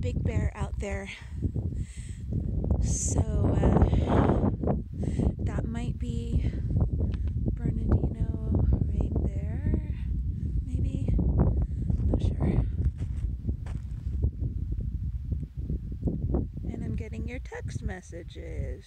Big bear out there. So uh, that might be Bernardino right there. Maybe. Not sure. And I'm getting your text messages.